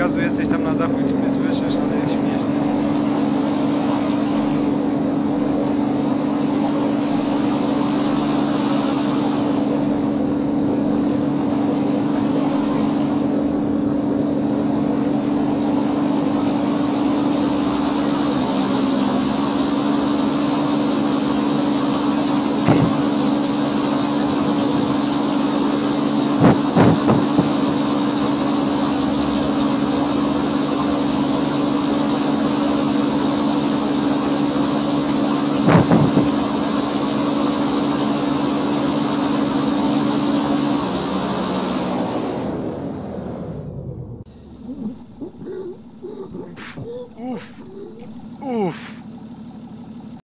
gazu, jesteś tam na dachu i mnie słyszysz, ale jest Oof. Oof.